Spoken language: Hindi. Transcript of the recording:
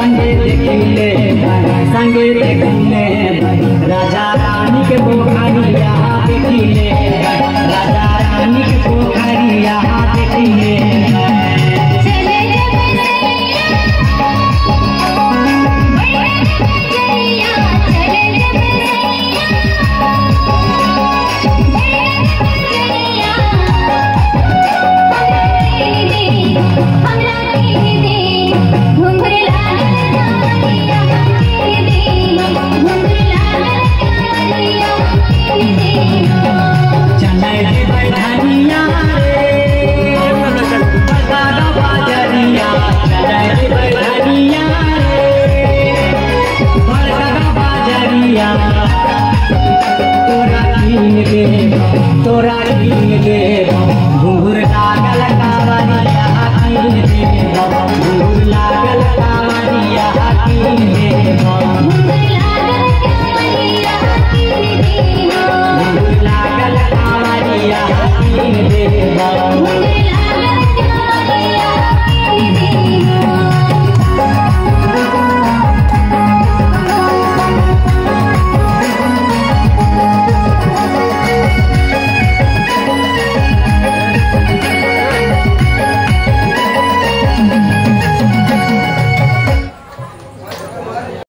संगे देखिले संगे देखिले राजा रानी के पोखरिया देखिले राजा रानी के पोखरिया देखिले हमरा दे दे ঋণ দেব তোরা ঋণ দেব